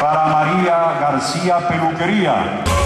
para María García Peluquería.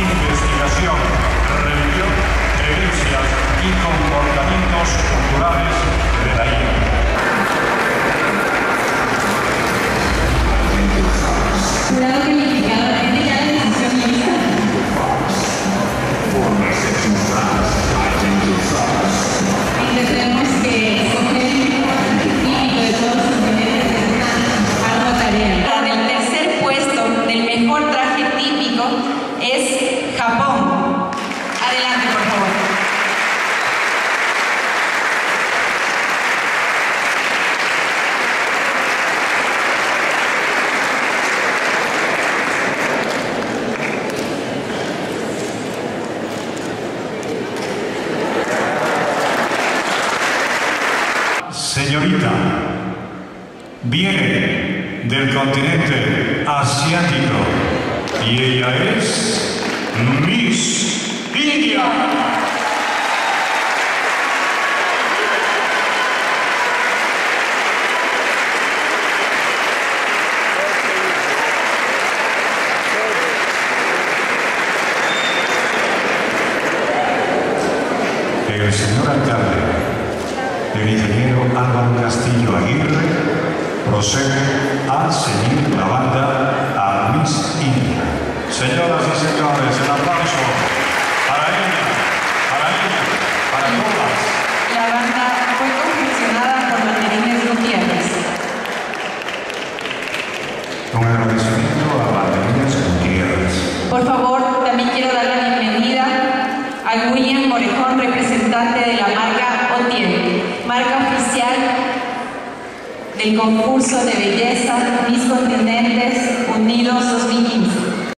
investigación, religión, creencias y comportamientos culturales de la India. es Japón. Adelante, por favor. Señorita, viene del continente asiático y ella es... Miss India. el señor alcalde, el ingeniero Álvaro Castillo Aguirre, procede a seguir la banda a Miss India. Señoras y señores, el aplauso para ella, para ella, para todas. La banda fue confeccionada por Martínez Gutiérrez. Un agradecimiento a Martínez Gutiérrez. Por favor, también quiero dar la bienvenida a William Morejón, representante de la marca OTIEN, marca oficial del concurso de belleza Mis Continentes Unidos 2015.